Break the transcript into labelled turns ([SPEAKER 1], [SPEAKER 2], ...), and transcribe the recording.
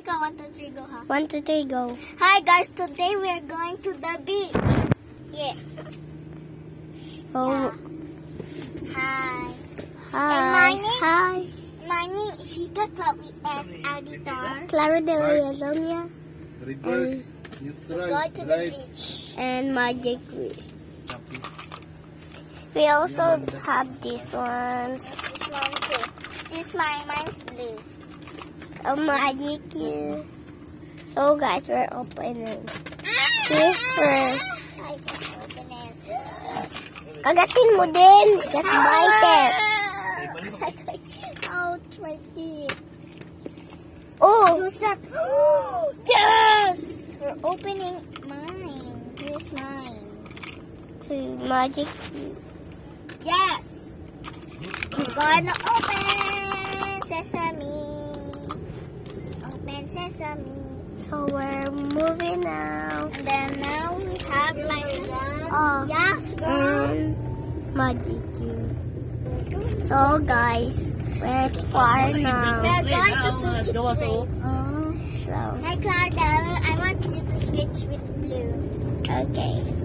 [SPEAKER 1] Ikaw, one, two, three, go ha.
[SPEAKER 2] One, two, three, go.
[SPEAKER 1] Hi guys, today we're going to the beach. Yes.
[SPEAKER 2] Oh,
[SPEAKER 1] Hi.
[SPEAKER 2] hi.
[SPEAKER 1] And my name-
[SPEAKER 2] Hi.
[SPEAKER 1] My name is Shika Chloe S. Editor.
[SPEAKER 2] Clara de la Sonia
[SPEAKER 3] Reverse, neutral,
[SPEAKER 1] Go to the
[SPEAKER 3] right.
[SPEAKER 1] beach.
[SPEAKER 2] and Magic Wheel. We also have these ones.
[SPEAKER 1] This one too. This mine, mine's blue.
[SPEAKER 2] A Magic Wheel. So guys, we're opening. This
[SPEAKER 1] it.
[SPEAKER 2] Kagatin mo din. Just bite it.
[SPEAKER 1] Ouch, my teeth.
[SPEAKER 2] Oh,
[SPEAKER 1] Who's that? yes! We're opening mine. Here's mine.
[SPEAKER 2] to Magic.
[SPEAKER 1] Yes! We're gonna open sesame. Open sesame.
[SPEAKER 2] So we're moving now.
[SPEAKER 1] And then now we have like
[SPEAKER 2] Oh,
[SPEAKER 1] yes,
[SPEAKER 2] and Magic Wheel. So guys, we're far now.
[SPEAKER 1] We're going to Fuji Park.
[SPEAKER 2] Oh, so
[SPEAKER 1] Hi, Clara. I want you to switch with blue.
[SPEAKER 2] okay.